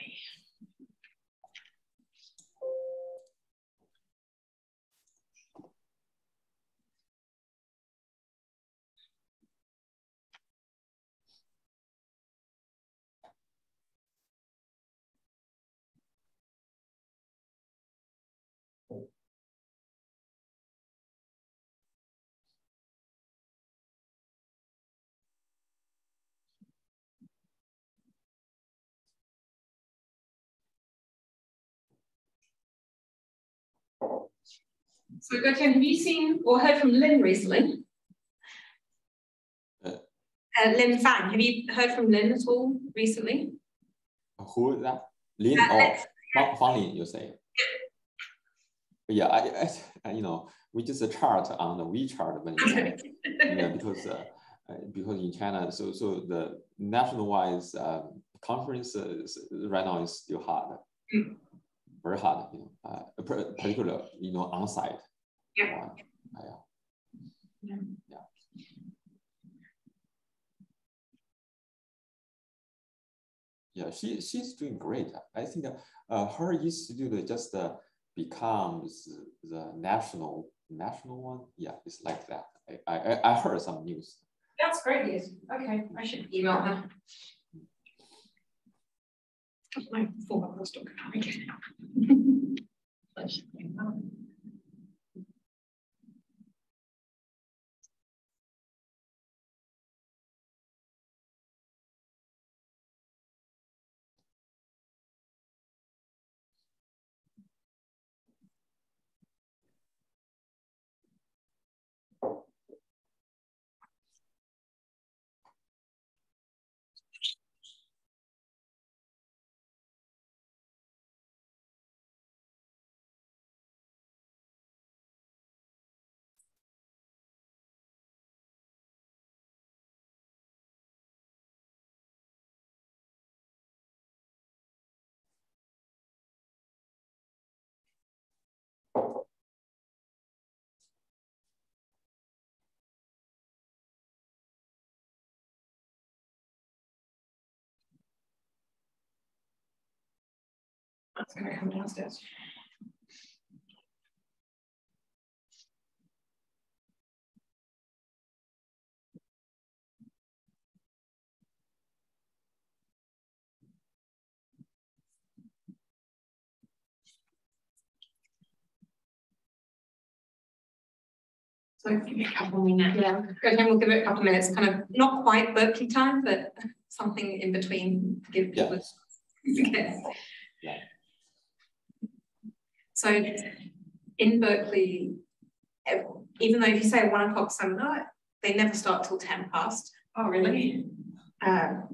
me. So, have got you seen or heard from Lin recently? Uh, uh, Lin Fan, have you heard from Lin at all recently? Who is that? Lin Uh, or let's- Fang, Fang Lin, you say? Yeah, I, I, you know, we just a chart on the WeChat when yeah, because uh, uh, because in China, so so the national-wise um, conference right now is still hard, Mm. very hard, you know, uh, particular, you know, on site. Yeah. Uh, yeah. Yeah. Yeah, she she's doing great. I think that, uh, her institute just uh, becomes the national national one. Yeah, it's like that. I I, I heard some news. That's great news. Okay, I should email her. My former postdoc. Okay. I should email her. That's gonna come downstairs. So give it a couple of minutes. Yeah, okay, we'll give it a couple of minutes, kind of not quite Berkeley time, but something in between to give Yeah. people. Okay. Yeah. So in Berkeley, even though if you say one o'clock seminar, they never start till ten past. Oh, really? Um,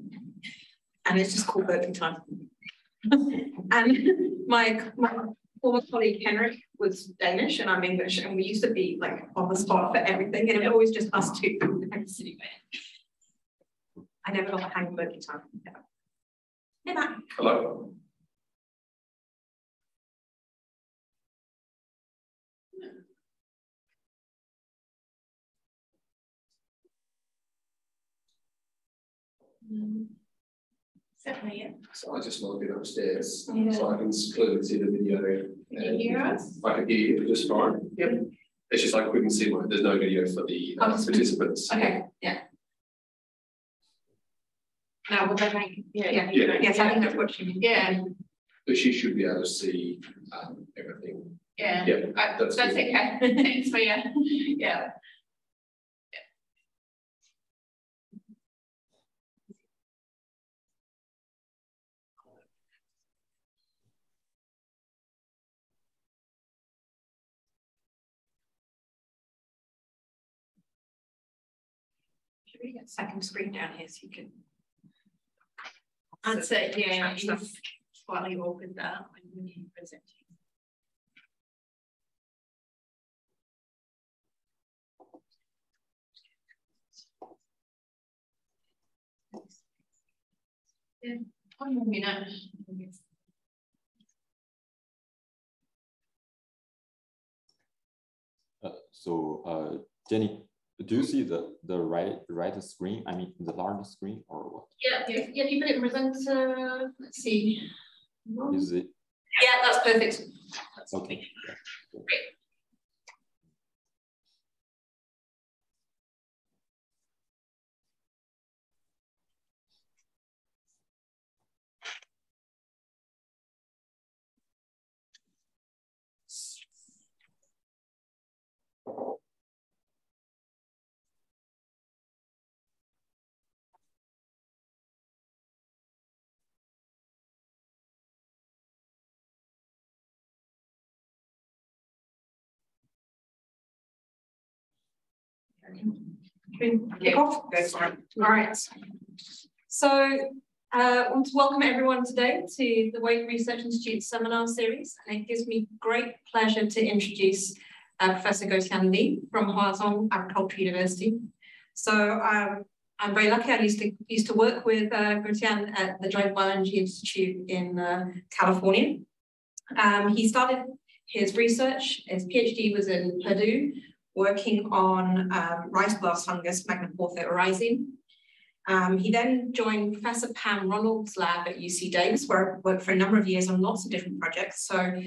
and it's just called Berkeley time. and my, my former colleague Henrik was Danish and I'm English, and we used to be like on the spot for everything, and it was always just us two. I never got the hang of Berkeley time. Never. Never. Hello. Certainly, yeah. So I just want to get upstairs Yeah. so I can clearly see the video. Can you hear us? I can hear you just fine. Yep. It's just I couldn't see one. There's no video for the uh, participants. Okay, yeah. Now, will they make, yeah, yeah, Yeah. yes, I think that's what she means. Yeah, But she should be able to see um, everything. yeah, Yeah, I- that's that's okay, thanks for, yeah, yeah. Should we get second screen down here so you can? Answer, yeah, it's slightly awkward that when you present. Yeah, one more minute. Uh, so uh, Jenny, do you see the the right right screen? I mean the large screen or what? Yeah, yeah, yeah, you put it in presenter, let's see. Is it? Yeah, that's perfect. That's okay. Great. Go for. All right. So uh, I want to welcome everyone today to the Wake Research Institute seminar series. And it gives me great pleasure to introduce uh, Professor Guotian Li from Huazhong Agricultural University. So um, I'm very lucky. I used to used to work with uh, at the Joint Bioenergy Institute in uh, California. Um, he started his research, his PhD was in Purdue, working on um, rice blast fungus Magnaportho oryzene. Um, he then joined Professor Pam Ronald's lab at UC Davis, where I worked for a number of years on lots of different projects. So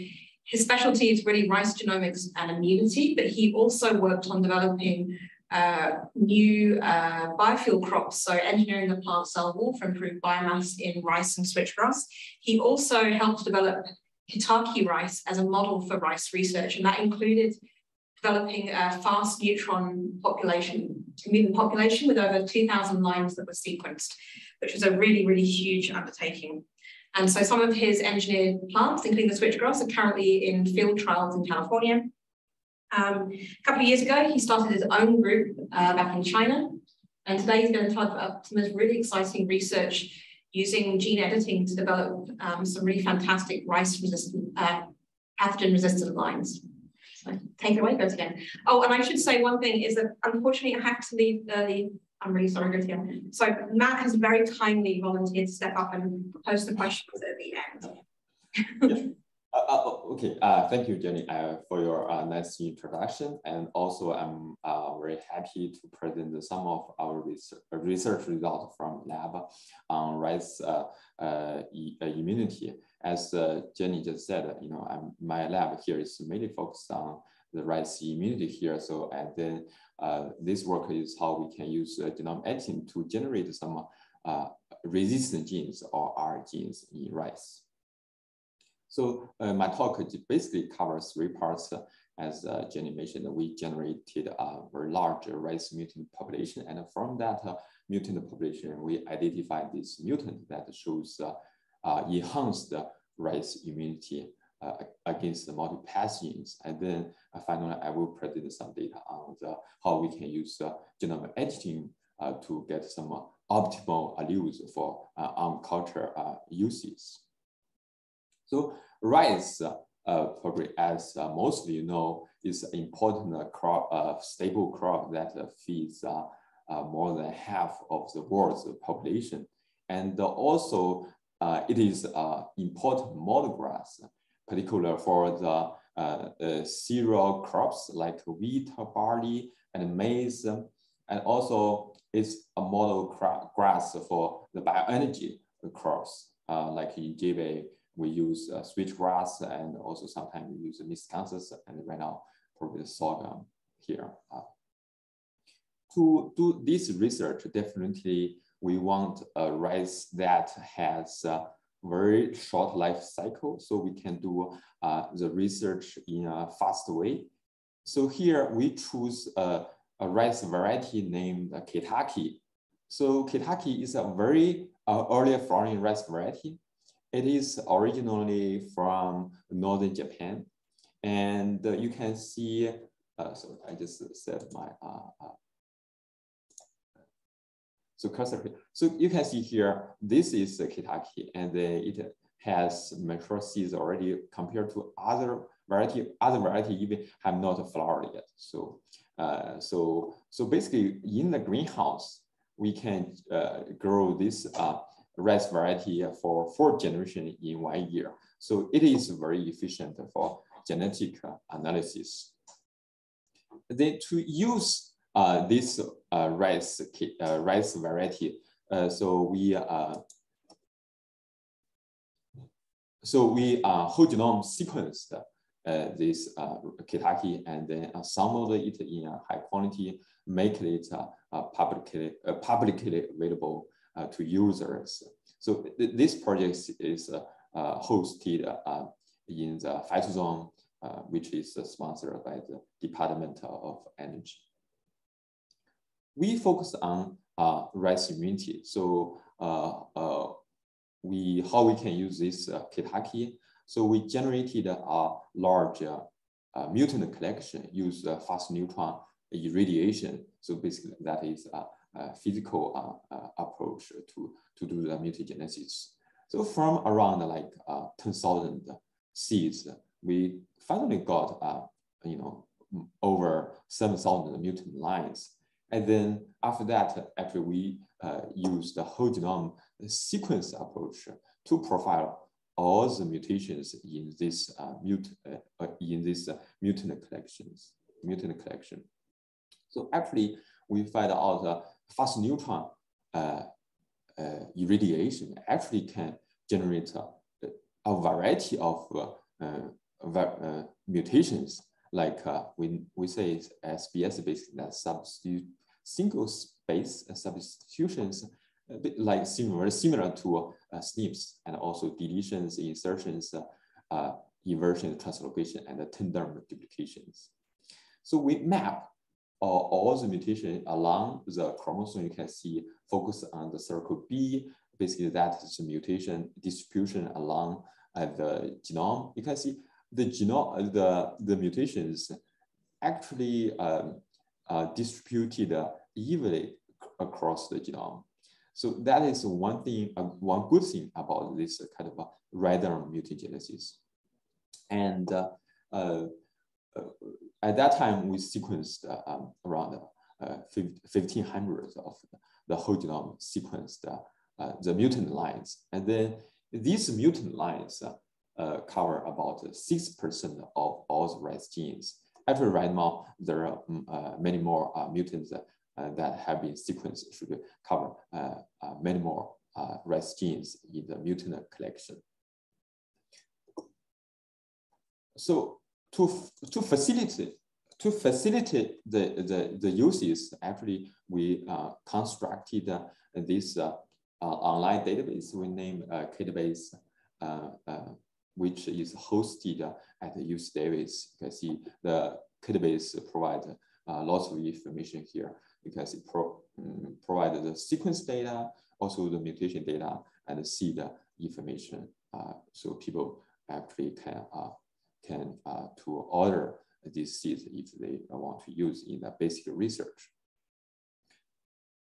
his specialty is really rice genomics and immunity, but he also worked on developing uh, new uh, biofuel crops, so engineering the plant cell wall for improved biomass in rice and switchgrass. He also helped develop Hitaki rice as a model for rice research, and that included developing a fast neutron population, mutant population with over 2,000 lines that were sequenced, which was a really, really huge undertaking. And so some of his engineered plants, including the switchgrass, are currently in field trials in California. Um, a couple of years ago, he started his own group uh, back in China. And today he's going to talk about some of his really exciting research using gene editing to develop um, some really fantastic rice resistant, uh, pathogen resistant lines. Take it away, Guotian. Oh, and I should say one thing is that unfortunately I have to leave early. I'm really sorry, Guotian. So Matt has very kindly volunteered to step up and post the questions at the end. Uh, uh, oh, okay, uh, thank you, Jenny, uh, for your uh, nice introduction. And also, I'm very happy to present some of our research, research results from lab on rice immunity. As Jenny just said, you know, I'm, my lab here is mainly focused on the rice immunity here. So, and then this work is how we can use genome editing to generate some resistant genes or R genes in rice. So uh, my talk basically covers three parts. As uh, Jenny mentioned, we generated a very large rice mutant population. And from that uh, mutant population, we identified this mutant that shows uh, uh, enhanced rice immunity uh, against the multiple pathogens. And then finally, I will present some data on the, how we can use genome editing to get some optimal alleles for on culture uses. So rice, uh, probably as uh, most of you know, is an important crop, uh, stable crop that feeds uh, uh, more than half of the world's population. And also, uh, it is an important monograss, particular for the cereal crops like wheat, barley, and maize. And also, it's a model grass for the bioenergy crops, like in Jibe, we use uh, switchgrass and also sometimes we use miscanthus and right now probably sorghum here. Uh, to do this research, definitely we want a rice that has a very short life cycle so we can do uh, the research in a fast way. So here we choose a, a rice variety named Kitaki. So Kitaki is a very uh, early flowering rice variety it is originally from Northern Japan. And uh, you can see, uh, so I just said my, uh, uh, so cursor. So you can see here, this is the Kitaki and then it has mature seeds already compared to other variety, other variety even have not flowered yet. So, uh, so, so basically in the greenhouse, we can uh, grow this uh, rice variety for four generation in one year. So it is very efficient for genetic analysis. Then to use uh, this uh, rice, uh, rice variety, uh, so we uh, so we uh, whole genome sequenced uh, this uh, Kitaki and then assembled it in a high quality, make it uh, publicly, uh, publicly available uh, to users. So th this project is uh, hosted in the Phytozone, which is sponsored by the Department of Energy. We focus on rice immunity. So we how we can use this uh, Kitaki. So we generated a large uh, uh, mutant collection, use uh, fast neutron irradiation. So basically that is a, a physical uh, uh, approach to, to do the mutagenesis. So from around like 10,000 seeds, we finally got, you know, over 7,000 mutant lines. And then after that, actually we uh, use the whole genome sequence approach to profile all the mutations in this uh, mut uh, uh in this uh, mutant collections, mutant collection. So actually, we find out uh, fast neutron uh, irradiation actually can generate a variety of mutations, like we, we say SBS based that substitute single space substitutions a bit like similar, similar to uh, SNPs and also deletions, insertions, uh, uh, inversion, translocation, and the tandem duplications. So we map uh, all the mutation along the chromosome. You can see focus on the circle B. Basically, that is the mutation distribution along uh, the genome. You can see the genome, the, the mutations actually um, uh, distributed evenly across the genome. So that is one thing, uh, one good thing about this kind of a random mutagenesis. And uh, uh, uh, at that time, we sequenced uh, um, around 1500 of the whole genome sequenced the mutant lines. And then these mutant lines cover about 6% of all the rice genes. Actually, right now, there are um, many more mutants uh, that have been sequenced should cover uh, uh, many more rice genes in the mutant collection. So to, to facilitate to facilitate the, the, the uses, actually, we uh, constructed uh, this uh, online database we named uh, Kitbase, which is hosted at UC Davis. You can see the Kitbase provides lots of information here because it pro, um, provided the sequence data, also the mutation data, and the information. Uh, so people actually can uh, can uh, to order these seeds if they want to use in the basic research.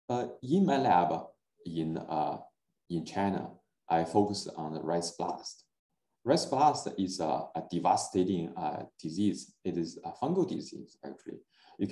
Uh, in my lab in uh, in China, I focus on the rice blast. Rice blast is a, a devastating uh, disease. It is a fungal disease, actually. You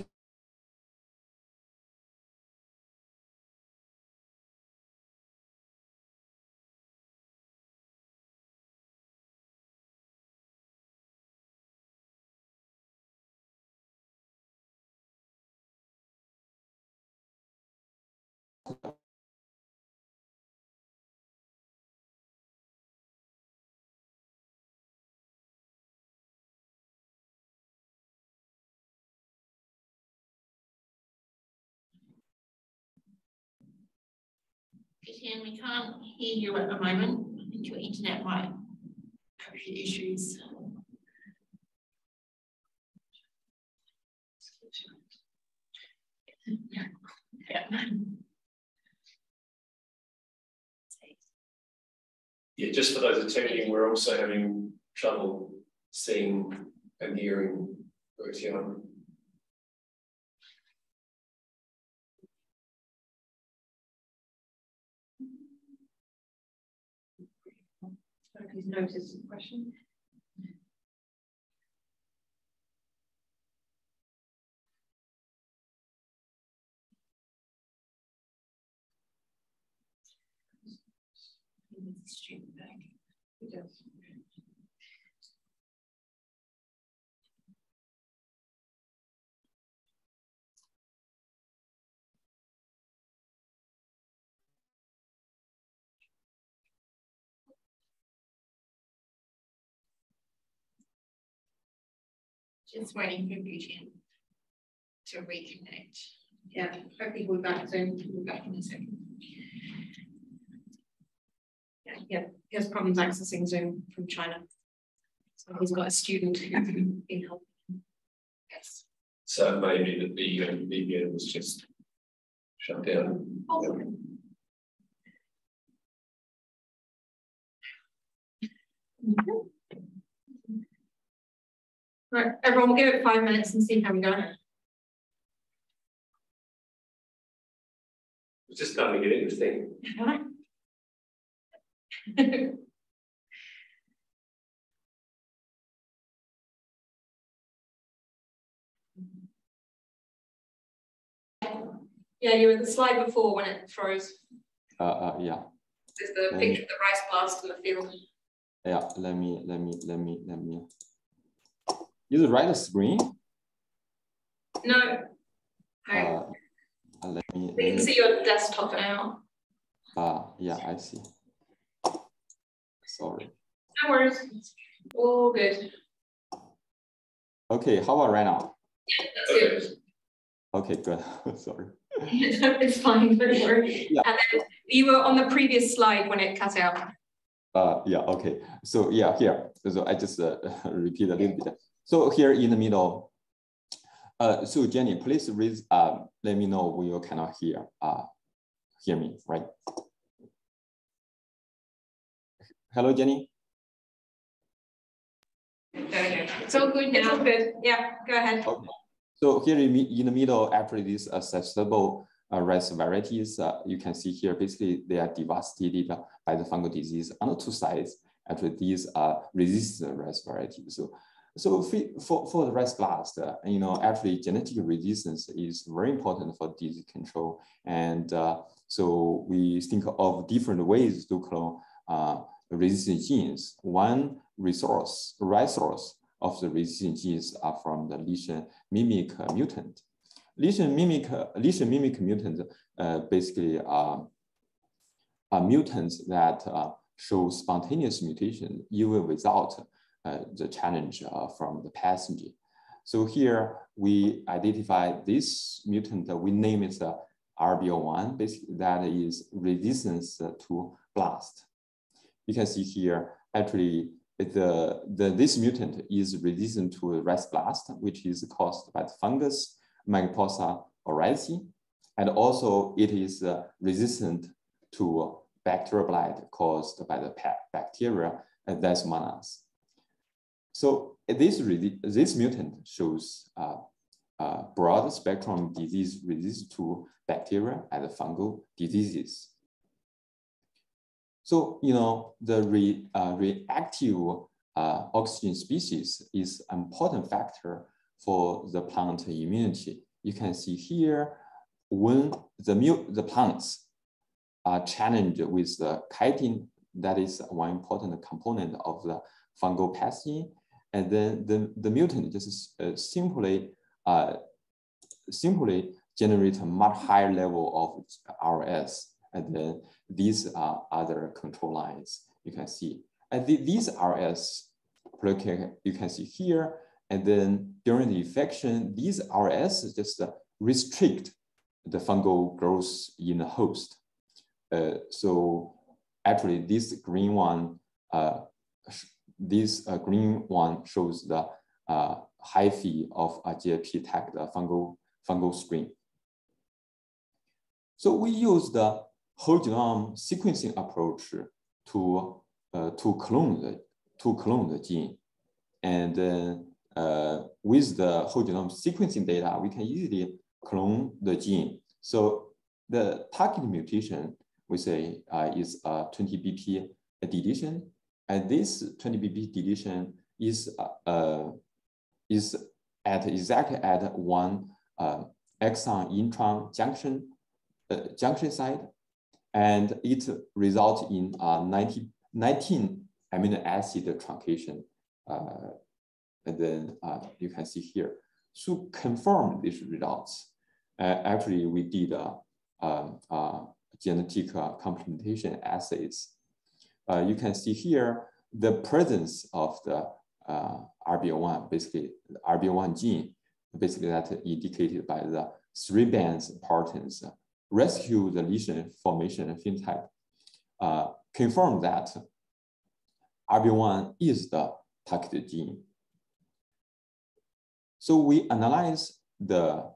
Etienne, we can't hear you at the moment. I think your internet might have issues. Yeah. Yeah, just for those attending, we're also having trouble seeing and hearing Etienne. Please notice the question. Student bank. It does. Just waiting for Eugene to reconnect. Yeah, hopefully we'll be back soon. We'll be back in a second. Yeah, yeah, he has problems accessing Zoom from China. So he's got a student who can help him. Yes. So maybe that the VPN was just shut down. Oh. Mm-hmm. Right, everyone, we'll give it five minutes and see how we go. It's just starting to get interesting. yeah, you were the slide before when it froze. Uh, uh yeah. There's the let picture me, of the rice blast in the field. Yeah, let me, let me, let me, let me. Is it right screen? No. Uh, let me. We can see your desktop now. Ah, uh, yeah, I see. Sorry. No worries. All good. Okay, how about right now? Yeah, that's good. Okay, good. Sorry. it's fine, don't worry. Yeah. And then you were on the previous slide when it cut out. Uh, yeah, okay. So yeah, here. So I just uh, repeat a little bit. So here in the middle, uh, so Jenny, please raise, uh, let me know when you cannot hear, uh, hear me, right? Hello, Jenny. There we go. It's all good now. Good. Yeah, go ahead. Okay. So here in, in the middle, after these accessible uh, rice varieties, uh, you can see here, basically they are devastated by the fungal disease on the two sides. Actually, these are resistant rice varieties. So so for, for the rice blast, uh, you know, actually genetic resistance is very important for disease control. And uh, so we think of different ways to clone uh, resistant genes. One resource, resource of the resistant genes are from the lesion mimic mutant. Lesion mimic, lesion mimic mutant uh, basically are, are mutants that uh, show spontaneous mutation even without uh, the challenge uh, from the passenger. So here we identify this mutant, that we name it the RBO1, basically that is resistance to blast. You can see here, actually, the, the, this mutant is resistant to rice blast, which is caused by the fungus Mageposa oryzae. And also it is uh, resistant to bacterial blight caused by the bacteria Desmonas. So this, this mutant shows uh, broad spectrum disease resistant to bacteria and fungal diseases. So, you know, the re, uh, reactive uh, oxygen species is an important factor for the plant immunity. You can see here, when the, the plants are challenged with the chitin, that is one important component of the fungal pathogen, and then the, the mutant just uh, simply uh, simply generate a much higher level of RS. And then these are other control lines you can see. And the, these RS, you can see here. And then during the infection, these RS just uh, restrict the fungal growth in the host. Uh, so actually this green one uh, this uh, green one shows the uh, hyphae of a GLP tagged fungal, fungal screen. So we use the whole genome sequencing approach to, uh, to, clone the, to clone the gene. And then uh, with the whole genome sequencing data, we can easily clone the gene. So the target mutation, we say, uh, is a 20 BP deletion and this 20 BP deletion is, uh, is at exactly at one uh, exon intron junction, uh, junction site. And it results in uh, 90, 19 amino acid truncation. Uh, and then uh, you can see here. To confirm these results, uh, actually we did uh, um, genetic uh, complementation assays uh, you can see here the presence of the uh, RBO1, basically RBO1 gene, basically that indicated by the three bands patterns rescue the lesion formation phenotype, uh, confirm that RB1 is the targeted gene. So we analyze the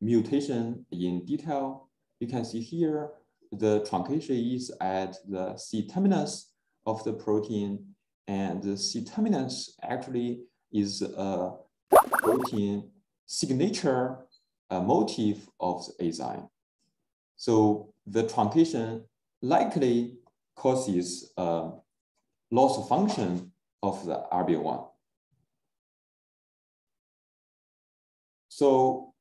mutation in detail. You can see here, the truncation is at the C terminus of the protein and the C terminus actually is a protein signature uh, motif of the enzyme. So the truncation likely causes loss of function of the RB1. So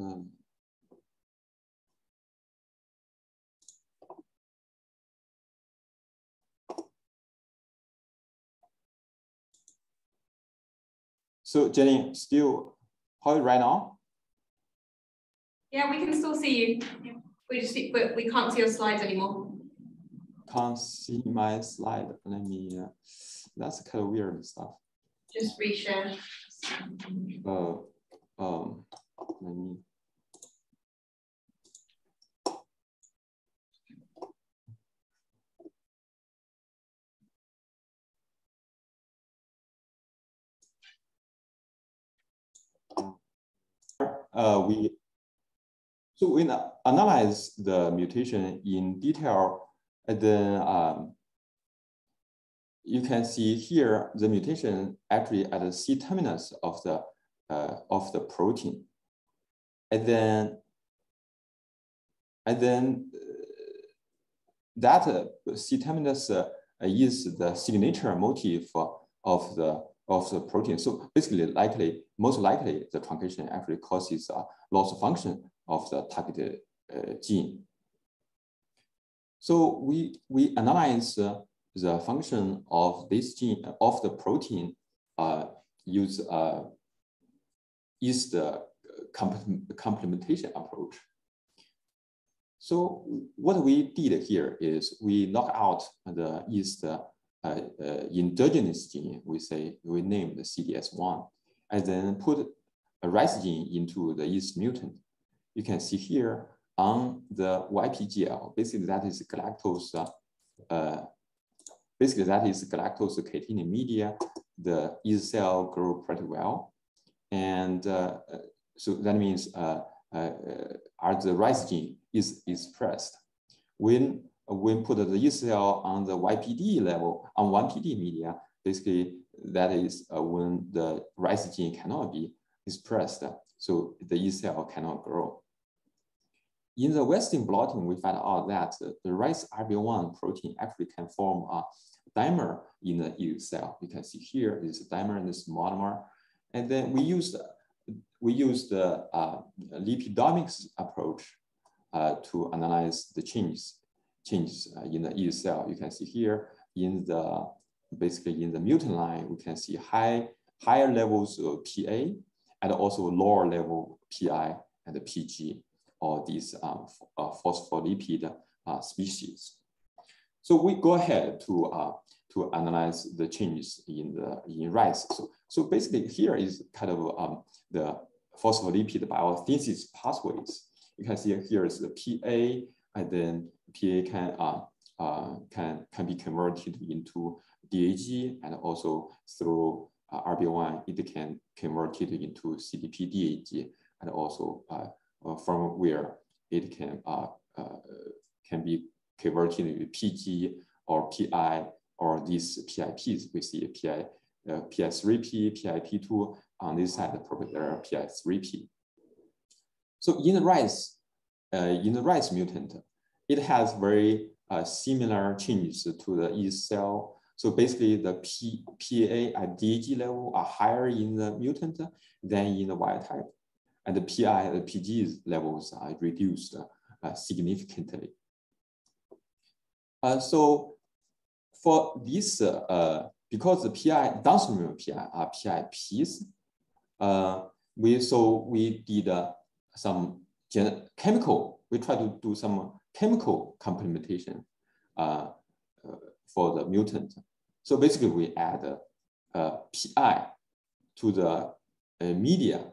um, So Jenny, still how right now? Yeah, we can still see you. We just but we can't see your slides anymore. Can't see my slide. Let me. Uh, that's kind of weird stuff. Just reshare. Uh, um, let me. Uh, we so we analyze the mutation in detail, and then um, you can see here the mutation actually at the C terminus of the uh, of the protein, and then and then uh, that uh, C terminus uh, is the signature motif of the of the protein. So basically, likely, most likely, the truncation actually causes a loss of function of the targeted uh, gene. So we, we analyze uh, the function of this gene, of the protein, uh, use uh, is the complementation approach. So what we did here is we knock out the yeast uh, uh, endogenous gene, we say we name the CDS1, and then put a rice gene into the yeast mutant. You can see here on the YPGL, basically that is galactose, uh, basically that is galactose catenin media. The yeast cell grow pretty well. And uh, so that means uh, uh, are the rice gene is expressed. When when put the cell on the YPD level, on 1PD media, basically that is uh, when the rice gene cannot be expressed, so the cell cannot grow. In the Western blotting, we found out that the rice RB1 protein actually can form a dimer in the yeast cell. You can see here is a dimer and this monomer. And then we used we used the uh, lipidomics approach uh, to analyze the changes changes uh, in the yeast cell. You can see here in the, basically in the mutant line, we can see high, higher levels of PA and also lower level PI and the PG, or these um, uh, phospholipid uh, species. So we go ahead to, uh, to analyze the changes in the in rice. So, so basically here is kind of um, the phospholipid biosynthesis pathways. You can see here is the PA and then PA can uh, uh, can can be converted into DAG and also through uh, RB1 it can convert it into CDP DAG and also uh, uh, from where it can uh, uh, can be converted into PG or PI or these PIPs. We see PI uh, PI3P, PIP2 on this side, probably there are PI3P. So in the rice, in the rice mutant, it has very uh, similar changes to the yeast cell. So basically the P, PA at DAG level are higher in the mutant than in the wild type. And the PI, the PG levels are reduced uh, significantly. Uh, so for this, uh, because the PI downstream PI are PIPs, uh, we so we did uh, some chemical. We try to do some chemical complementation uh, uh, for the mutant. So basically, we add PI to the uh, media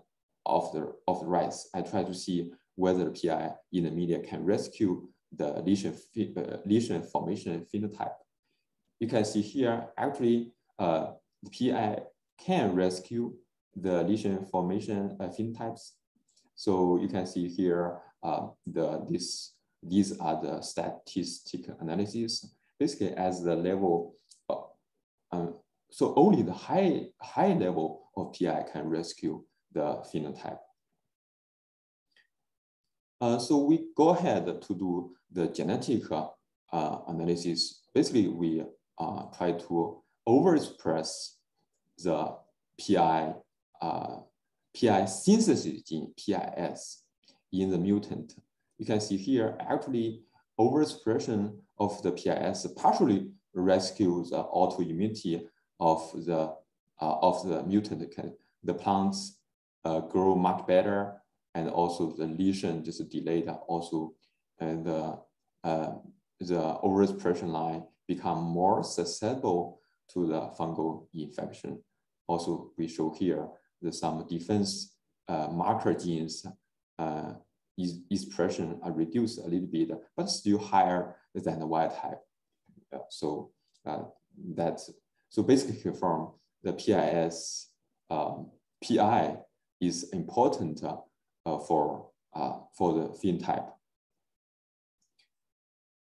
of the of the rice. I try to see whether the PI in the media can rescue the lesion uh, lesion formation phenotype. You can see here actually uh, the PI can rescue the lesion formation phenotypes. So you can see here uh, the this these are the statistical analysis. Basically, as the level, uh, um, so only the high high level of PI can rescue the phenotype. Uh, so we go ahead to do the genetic uh, analysis. Basically, we uh, try to overexpress the PI uh, PI synthesis gene, PIS, in the mutant. You can see here, actually, overexpression of the PIS partially rescues the autoimmunity of the uh, of the mutant. The plants uh, grow much better, and also the lesion just delayed. Also, and the uh, the overexpression line become more susceptible to the fungal infection. Also, we show here some defense uh, marker genes uh, is expression are reduced a little bit, but still higher than the wild type. So uh, that so basically from the PIS um, PI is important uh, for uh, for the phenotype.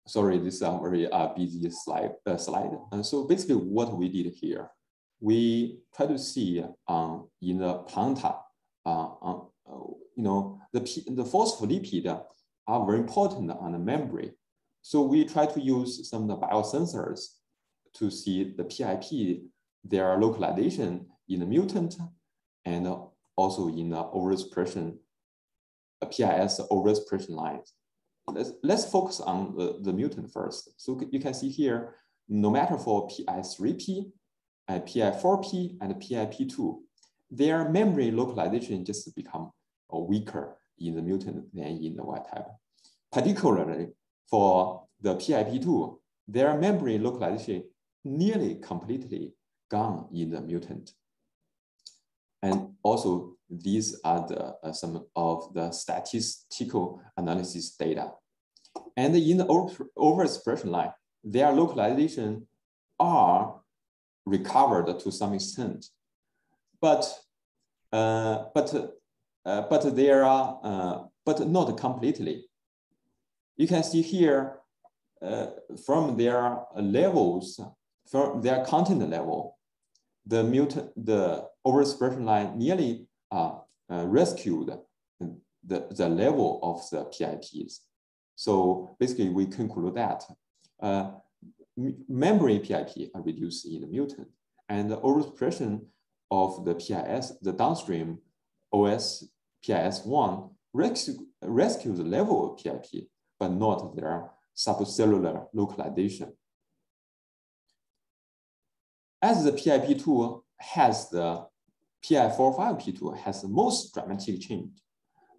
Sorry, this is a very uh, busy slide. Slide. So basically, what we did here, we try to see um, in the planta, uh, uh, you know, the the phospholipid are very important on the membrane. So we try to use some of the biosensors to see the PIP, their localization in the mutant and also in the overexpression, a PIS overexpression lines. Let's, let's focus on the, the mutant first. So you can see here, no matter for PI3P, uh, PI4P, and PIP2, their memory localization just become uh, weaker in the mutant than in the wild type. Particularly for the PIP2, their memory localization nearly completely gone in the mutant. And also, these are the, uh, some of the statistical analysis data. And in the over, overexpression line, their localization are recovered to some extent, but uh, but uh, but there are uh, but not completely. You can see here uh, from their levels, from their content level, the mutant, the overexpression line nearly uh, uh, rescued the, the level of the PIPs. So basically we conclude that memory PIP are reduced in the mutant and the overexpression of the PIS, the downstream OS PIS1 rescue, rescue the level of PIP, but not their subcellular localization. As the PIP2 has the PI45P2 has the most dramatic change.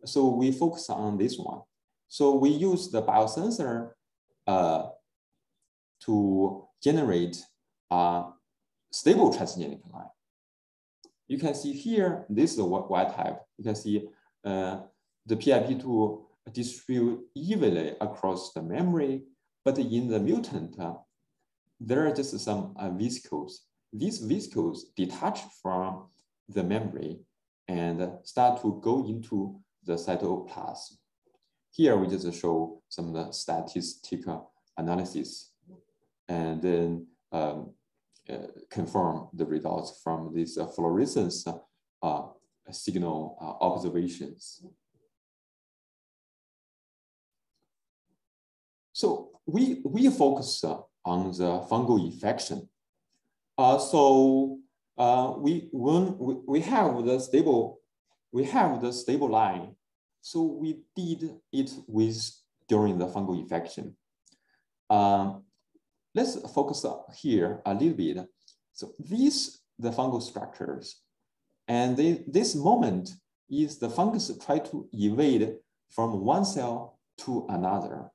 So we focus on this one. So we use the biosensor uh, to generate a stable transgenic line. You can see here, this is the wild type. You can see uh, the PIP2 distribute evenly across the memory, but in the mutant, uh, there are just some uh, vesicles. These vesicles detach from the membrane and start to go into the cytoplasm. Here we just show some of the statistical analysis and then um, uh, confirm the results from these fluorescence uh, signal uh, observations. So we, we focus on the fungal infection. So we when we, we have the stable, we have the stable line. So we did it with during the fungal infection. Uh, let's focus here a little bit. So these the fungal structures, and they, this moment is the fungus try to evade from one cell to another.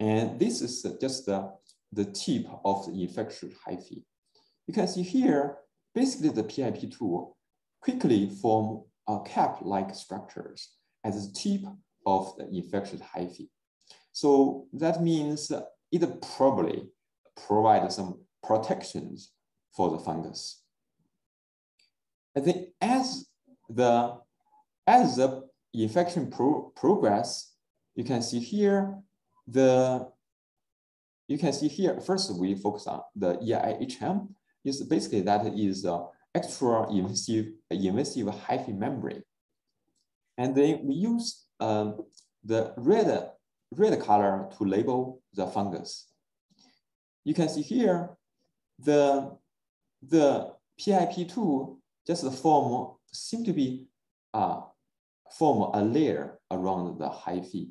And this is just the, the tip of the infectious hyphae. You can see here, basically the PIP2 quickly form a cap-like structures at the tip of the infectious hyphae. So that means it probably provides some protections for the fungus. And then as the as the infection pro progress, you can see here the you can see here first we focus on the EIHM is basically that is uh, extra invasive invasive hyphae membrane, and then we use um, the red red color to label the fungus. You can see here the the PIP2 just the form seem to be uh, form a layer around the hyphae,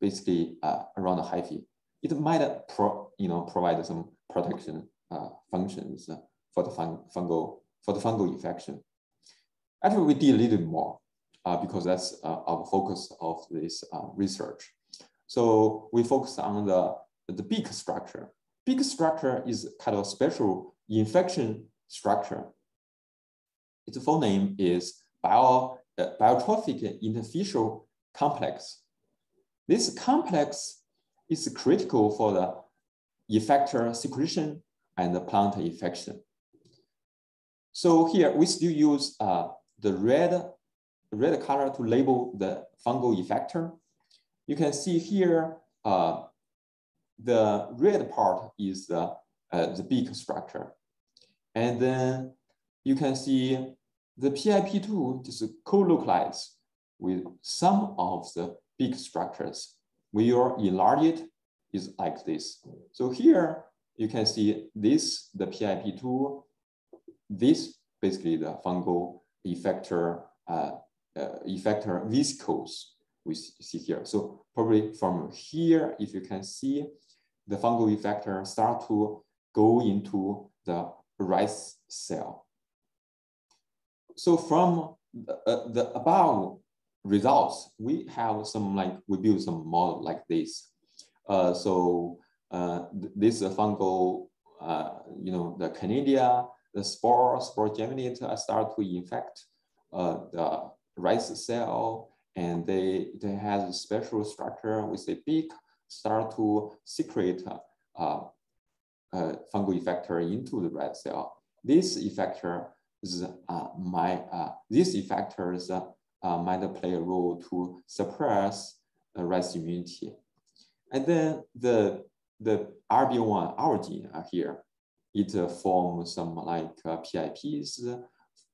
basically uh, around the hyphae. It might pro, you know provide some protection uh, functions for the fun, fungal for the fungal infection. Actually, we did a little more uh, because that's uh, our focus of this uh, research. So we focus on the, the beak structure. Beak structure is kind of special infection structure. Its full name is bio, uh, biotrophic interfacial complex. This complex is critical for the effector secretion and the plant infection. So here we still use uh, the red, red color to label the fungal effector. You can see here, uh, the red part is the, uh, the beak structure. And then you can see the PIP2 just co-localize with some of the beak structures. When you enlarge it, is like this. So here you can see this, the PIP2 this basically the fungal effector uh, uh, effector vesicles we see here. So probably from here, if you can see the fungal effector start to go into the rice cell. So from the, uh, the above results, we have some like, we build some model like this. Uh, so uh, this fungal, uh, you know, the Candida the spore, spore geminate start to infect uh, the rice cell and they, they have a special structure with a beak start to secrete uh, uh, fungal effector into the red cell. This effector is uh, my, these effectors might play a role to suppress rice immunity. And then the, the RB1, our gene here, it forms some like PIPs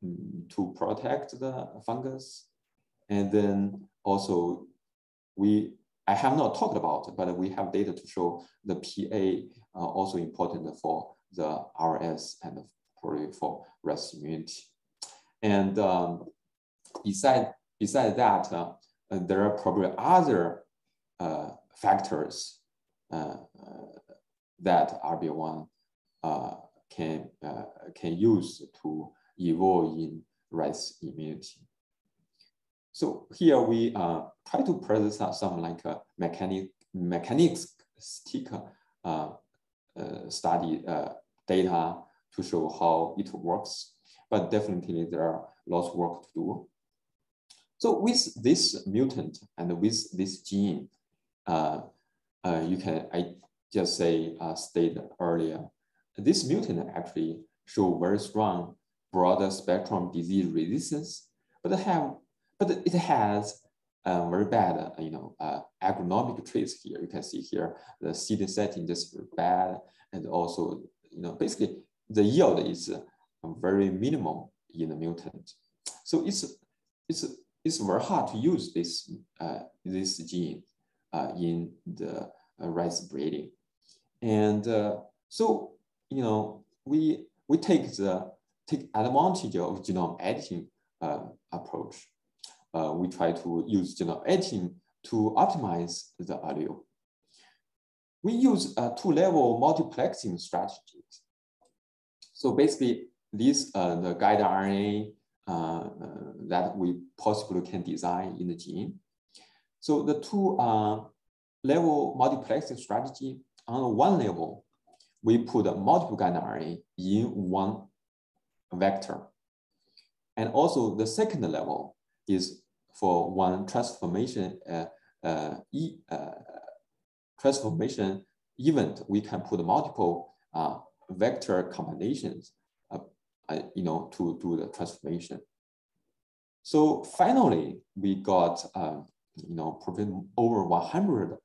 um, to protect the fungus. And then also we, I have not talked about, but we have data to show the PA uh, also important for the RS and probably for rice immunity. And um, beside, beside that, uh, there are probably other uh, factors uh, that RB1 uh, can uh, can use to evolve in rice immunity. So here we uh, try to present some like a mechanic mechanistic uh, uh, study uh, data to show how it works, but definitely there are lots of work to do. So with this mutant and with this gene, uh, uh, you can I just say uh, stated earlier this mutant actually show very strong broader spectrum disease resistance, but have but it has um, very bad, uh, you know, uh, agronomic traits here. You can see here the seed setting just bad, and also, you know, basically the yield is uh, very minimal in the mutant. So it's it's it's very hard to use this uh, this gene uh, in the uh, rice breeding, and so you know, we we take the take advantage of genome editing approach. Uh, we try to use genome editing to optimize the allele. We use a two-level multiplexing strategies. So basically, these uh, the guide RNA uh, that we possibly can design in the gene. So the two level multiplexing strategy on one level, we put multiple guide RNA in one vector. And also the second level is for one transformation uh, uh, e, uh, transformation event, we can put multiple uh, vector combinations, uh, uh, you know, to do the transformation. So finally, we got, you know, over 100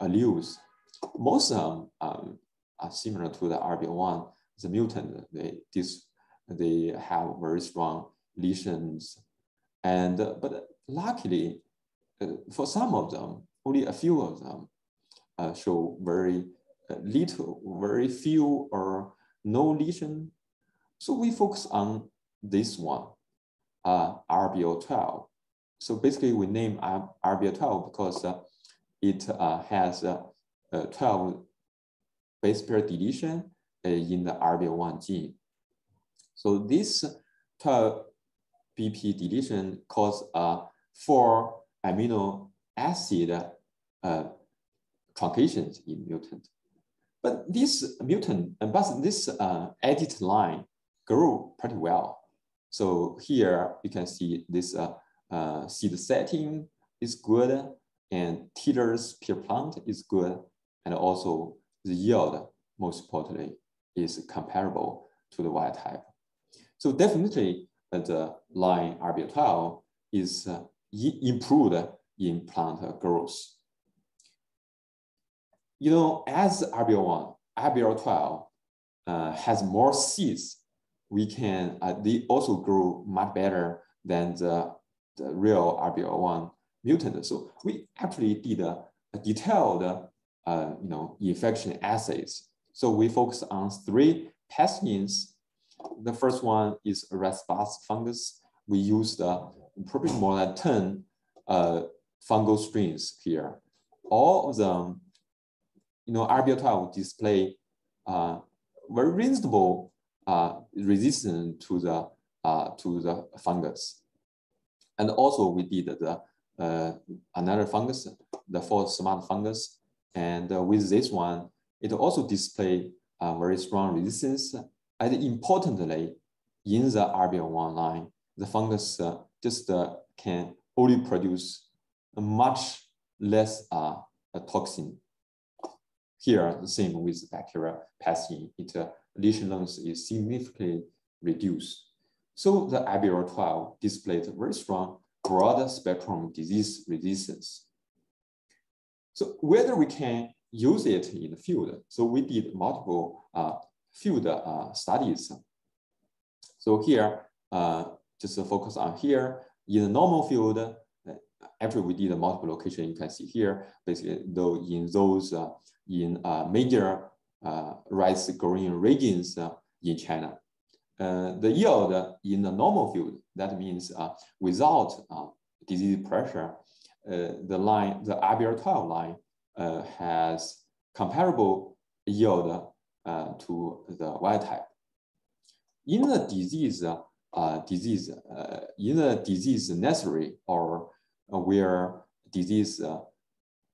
alleles. Most of them um, are similar to the RB1, the mutant. They, this, they have very strong lesions. And, but luckily, for some of them, only a few of them uh, show very uh, little, very few or no lesion. So we focus on this one, uh, RBO12. So basically we name RBO12 because uh, it uh, has uh, 12 base pair deletion uh, in the RBO1 gene. So this 12 BP deletion cause uh, four amino acid uh, truncations in mutant. But this mutant, but this uh, edit line grew pretty well. So here you can see this uh, uh, seed setting is good and titers per plant is good. And also the yield, most importantly, is comparable to the wild type. So definitely uh, the line RBO12 is uh, improved in plant growth. You know, as RBO1, RBO12 uh, has more seeds, we can, uh, they also grow much better than the, the real RBO1 mutant. So we actually did a, a detailed, uh, you know, infection assays. So we focus on three pathogens. The first one is Rasbast fungus. We used uh, probably more than 10 uh, fungal strains here. All of them, you know, RBO12 display uh, very reasonable uh, resistance to the uh, to the fungus. And also we did the uh, another fungus, the fourth smart fungus. And uh, with this one, it also display uh, very strong resistance. And importantly, in the RBO1 line, the fungus uh, just uh, can only produce much less uh, toxin. Here, the same with bacteria pathogen, its lesion length is significantly reduced. So the RBO12 displayed very strong broad spectrum disease resistance. So whether we can use it in the field, so we did multiple uh, field uh, studies. So here, uh, just focus on here, in the normal field, uh, after we did a multiple location, you can see here, basically though in those uh, in uh, major rice growing regions in China, uh, the yield in the normal field, that means uh, without uh, disease pressure, the line, the RBO12 line has comparable yield to the wild type. In the disease, disease in the disease necessary or where disease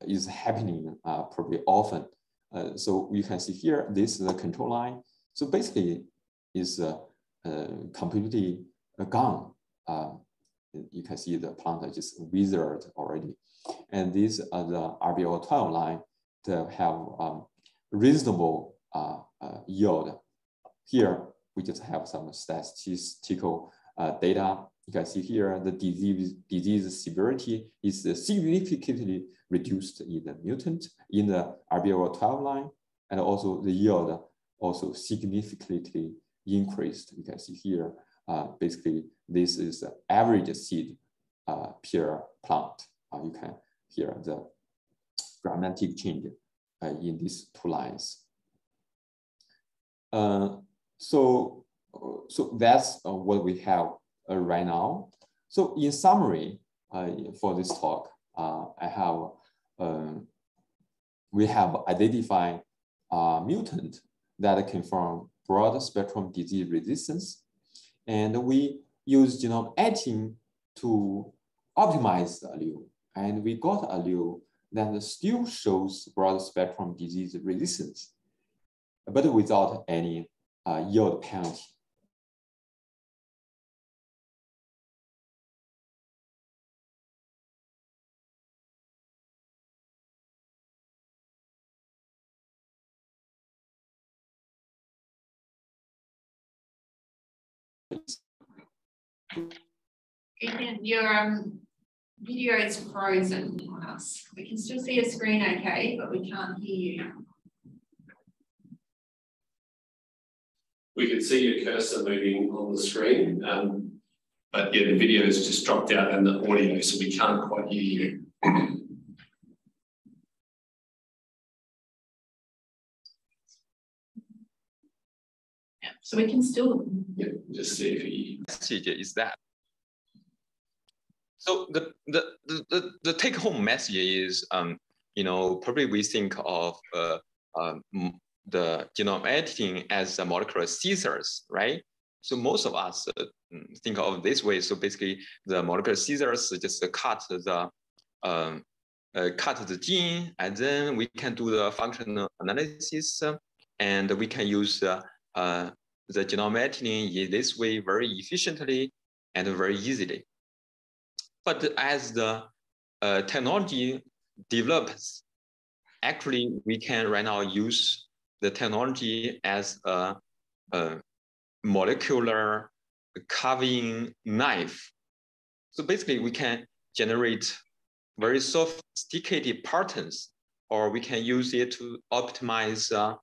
is happening probably often. so you can see here, this is the control line. So basically, is uh, uh, completely gone. Uh, you can see the plant just withered already. And these are the RBO12 line that have um, reasonable uh, yield. Here, we just have some statistical data. You can see here the disease, disease severity is significantly reduced in the mutant in the RBO12 line, and also the yield also significantly increased. You can see here, uh, basically, this is the average seed uh, per plant. Uh, you can hear the dramatic change uh, in these two lines. Uh, so, so that's uh, what we have right now. So in summary, for this talk, I have um, we have identified a mutant that can form broad spectrum disease resistance. And we use genome editing to optimize the allele. And we got allele that still shows broad spectrum disease resistance, but without any uh, yield penalty. Your um, video is frozen on us. We can still see your screen okay, but we can't hear you. We can see your cursor moving on the screen, um, but yeah, the video has just dropped out and the audio, so we can't quite hear you. So we can still. Yeah, just see if he. Message is that. So the the the the take home message is um you know probably we think of uh, um, the genome editing as a molecular scissors, right? So most of us uh, think of this way. So basically, the molecular scissors just cut the um, uh, cut the gene, and then we can do the functional analysis, and we can use uh, uh, the genome editing in this way very efficiently and very easily. But as the uh, technology develops, actually we can right now use the technology as a, a molecular carving knife. So basically we can generate very sophisticated patterns, or we can use it to optimize uh,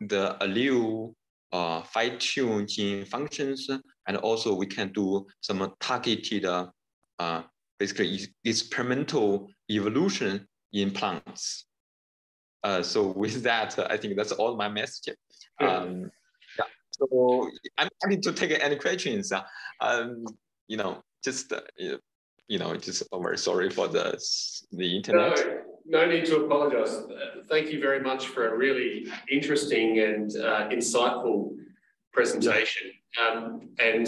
the allele uh, fine-tune gene functions, and also we can do some targeted, uh, basically experimental evolution in plants. Uh, so with that, I think that's all my message. Um, yeah. So I'm happy to take any questions. Um, you know, just uh, you know, just I'm very sorry for the the internet. No no need to apologise. Thank you very much for a really interesting and uh, insightful presentation. Um, and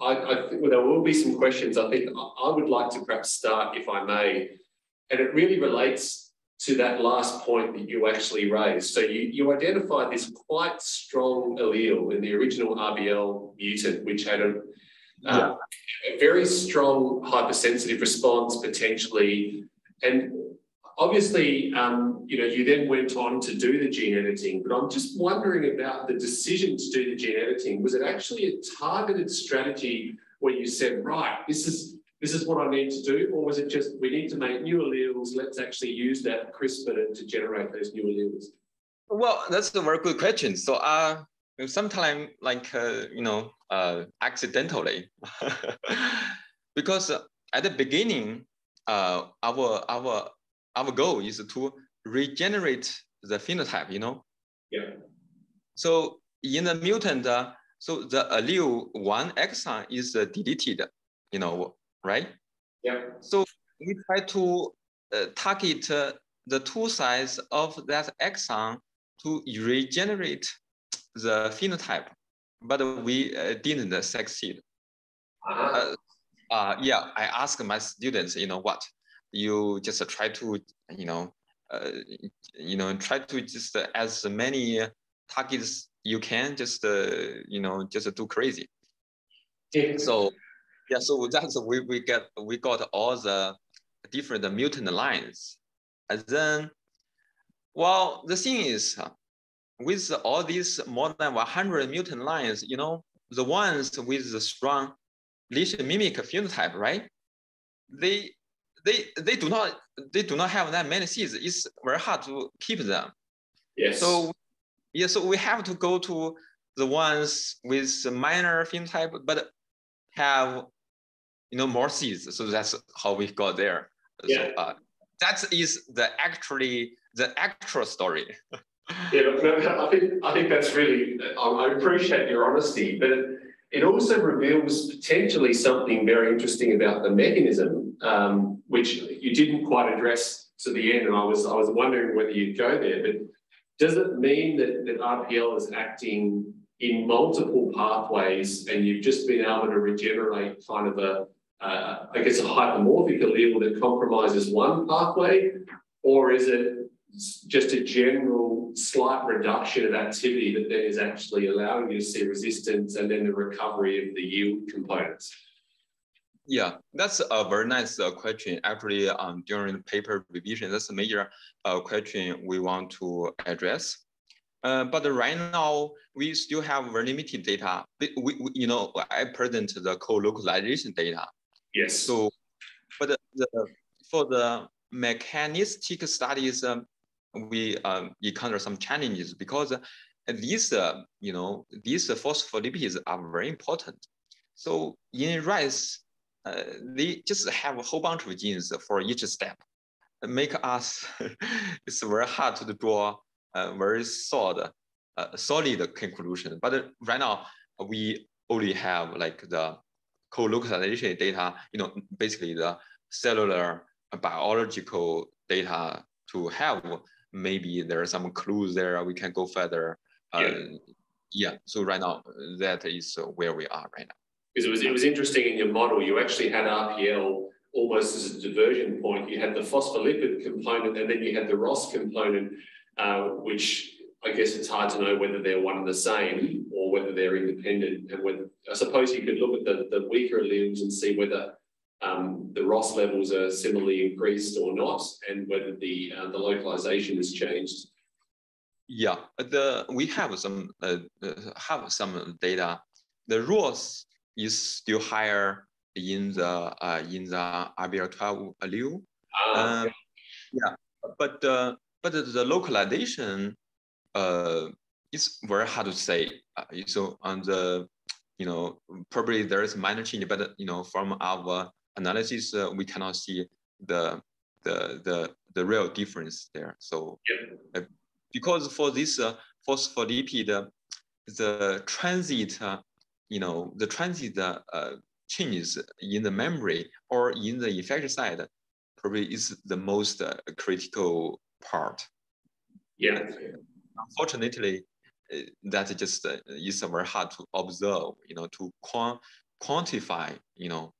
I, I think well, there will be some questions. I think I would like to perhaps start, if I may, and it really relates to that last point that you actually raised. So you, you identified this quite strong allele in the original RBL mutant, which had a, uh, a very strong hypersensitive response potentially. And obviously, um, you know, you then went on to do the gene editing, but I'm just wondering about the decision to do the gene editing. Was it actually a targeted strategy where you said, right, this is this is what I need to do, or was it just we need to make new alleles? Let's actually use that CRISPR to generate those new alleles. Well, that's a very good question. So, uh, sometimes like uh, you know, uh, accidentally, because at the beginning, uh, our our our goal is to regenerate the phenotype, you know? Yeah. So in the mutant, uh, so the allele one exon is uh, deleted, you know, right? Yeah. So we try to uh, target uh, the two sides of that exon to regenerate the phenotype, but we uh, didn't succeed. Uh-huh. Uh, yeah, I asked my students, you know what? you just try to, you know, uh, you know, try to just uh, as many targets you can, just, uh, you know, just do crazy. Yeah. So, yeah, so that's, we, we get, we got all the different mutant lines. And then, well, the thing is, with all these more than 100 mutant lines, you know, the ones with the strong lesion mimic phenotype, right? They they they do not they do not have that many seeds. It's very hard to keep them. Yes. So yeah, so we have to go to the ones with minor phenotype, but have you know more seeds. So that's how we got there. Yeah. So, uh, that is the actually the actual story. yeah, I think I think that's really. I appreciate your honesty, but it, it also reveals potentially something very interesting about the mechanism, um, which you didn't quite address to the end. And I was I was wondering whether you'd go there. But does it mean that, that RPL is acting in multiple pathways and you've just been able to regenerate kind of a, uh, I guess, a hypermorphic allele that compromises one pathway? Or is it just a general slight reduction of activity that then is actually allowing you to see resistance and then the recovery of the yield components? Yeah, that's a very nice uh, question. Actually, um, during the paper revision, that's a major uh, question we want to address. Uh, but right now, we still have very limited data. We, we, you know, I present the co-localization data. Yes. So, but the, for the mechanistic studies, um, we um, encounter some challenges because these, uh, you know, these phospholipids are very important. So in rice, uh, they just have a whole bunch of genes for each step. Make us, it's very hard to draw a very solid, uh, solid conclusion. But right now, we only have like the co-localization data, you know, basically the cellular biological data to have maybe there are some clues there we can go further. Uh, yeah. yeah. So right now that is where we are right now because it was it was interesting in your model. You actually had RPL almost as a diversion point. You had the phospholipid component, and then you had the ROS component, uh, which I guess it's hard to know whether they're one and the same or whether they're independent. And whether I suppose you could look at the, the weaker alleles and see whether um, the ROS levels are similarly increased or not, and whether the uh, the localization has changed. Yeah, the we have some uh, have some data. The ROS is still higher in the uh, in the RBL12 allele. Ah, um, yeah, but uh, but the localization uh, is very hard to say. Uh, so on the you know probably there is minor change, but you know from our analysis uh, we cannot see the the the the real difference there. So yeah. uh, because for this uh, phospholipid, the transit uh, you know, the transit uh, changes in the memory or in the effector side probably is the most uh, critical part. Yeah. Unfortunately, uh, that just uh, is very hard to observe, you know, to quant quantify, you know.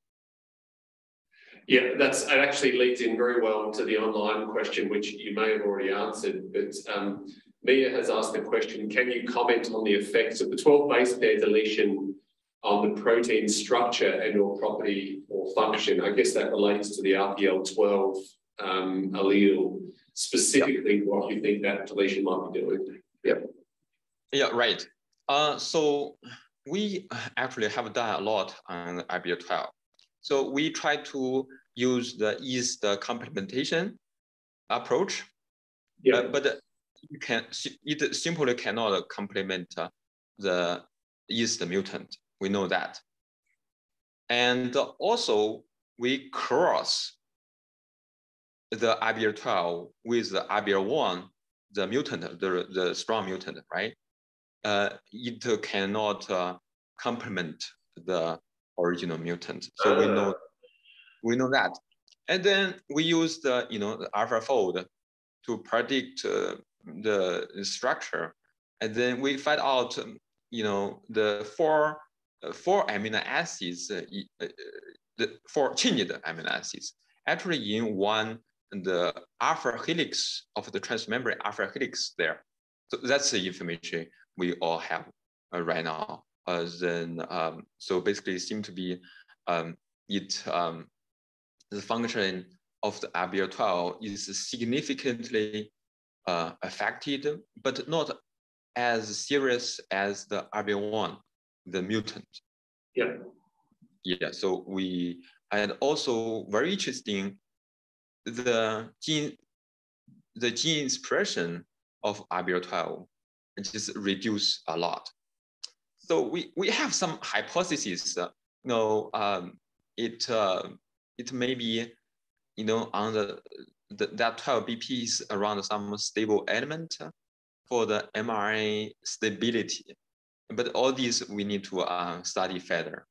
Yeah, that's it actually leads in very well to the online question, which you may have already answered, but um, Mia has asked the question, can you comment on the effects of the 12 base pair deletion on the protein structure and or property or function? I guess that relates to the RPL12 um, allele, specifically yep. what you think that deletion might be doing. Yeah. Yeah, right. Uh, so we actually have done a lot on RPL12. So we try to use the yeast complementation approach, yeah. Uh, but you can it simply cannot complement uh, the yeast mutant. We know that. And also we cross the IBR12 with the IBR1, the mutant, the, the strong mutant, right? Uh, it cannot uh, complement the original mutant. So we know we know that. And then we use the you know the AlphaFold to predict uh, the structure. And then we find out, you know, the four, four amino acids, uh, uh, the four changed amino acids, actually in one, the alpha helix of the transmembrane alpha helix there. So that's the information we all have uh, right now. Uh, then, um, so basically it seems to be um, it, um, the function of the RBL12 is significantly uh, affected, but not as serious as the RBL1, the mutant. Yeah. Yeah, so we, and also very interesting, the gene, the gene expression of RBL12 just reduce a lot. So we, we have some hypotheses, uh, you know, um, it, uh, it may be, you know, on the the, that 12 BP is around some stable element for the mRNA stability. But all these we need to uh, study further.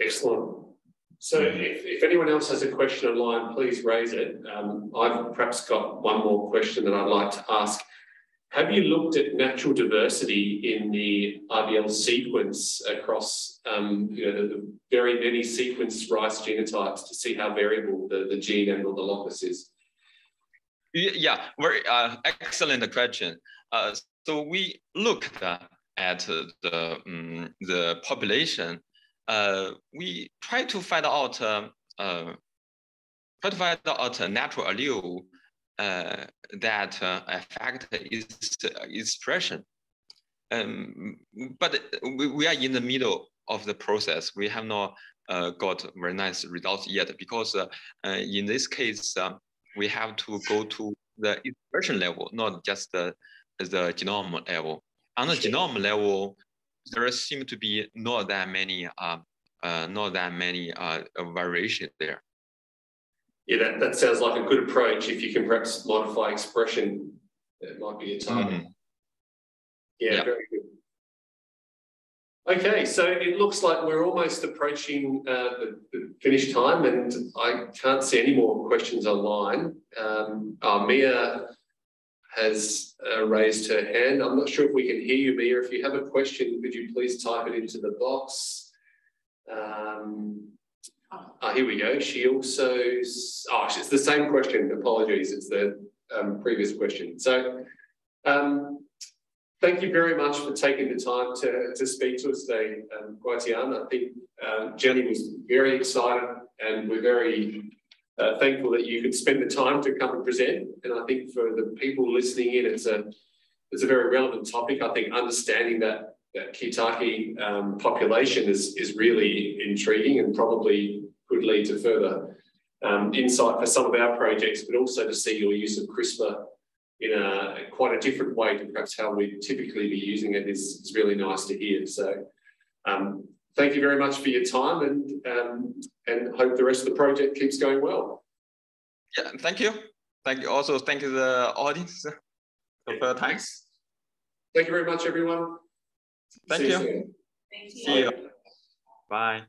Excellent. So if, if anyone else has a question online, please raise it. Um, I've perhaps got one more question that I'd like to ask. have you looked at natural diversity in the RBL sequence across um, you know, the, very many sequenced rice genotypes to see how variable the, the gene and or the locus is? Yeah, very uh, excellent question. Uh, so we looked at the um, the population. Uh, we try to find out uh, uh, try to find out a natural allele uh, that uh, affect its expression. Um, but we, we are in the middle of the process. We have not uh, got very nice results yet because in this case, uh, we have to go to the expression level, not just the, the genome level. On the genome level, there seem to be not that many, uh not that many uh, variation there yeah, that, that sounds like a good approach. If you can perhaps modify expression, that might be a target. Mm. Yeah, yeah, very good. Okay, so it looks like we're almost approaching uh, the, the, finish time, and I can't see any more questions online. Um, uh, Mia has uh, raised her hand. I'm not sure if we can hear you, Mia. If you have a question, could you please type it into the box? Um, uh, here we go. She also, oh, it's the same question. Apologies, it's the um, previous question. So, um, thank you very much for taking the time to, to speak to us today, um, Guotian. I think um, Jenny was very excited and we're very uh, thankful that you could spend the time to come and present. And I think for the people listening in, it's a it's a very relevant topic. I think understanding that that Kitaki um, population is is really intriguing and probably could lead to further um, insight for some of our projects, but also to see your use of CRISPR in a quite a different way to perhaps how we typically be using it is, is really nice to hear. So um, thank you very much for your time and um, and hope the rest of the project keeps going well. Yeah, thank you. Thank you. Also, thank you the audience for your time. Thank you very much, everyone. Thank See you. you Thank you. See you. Bye.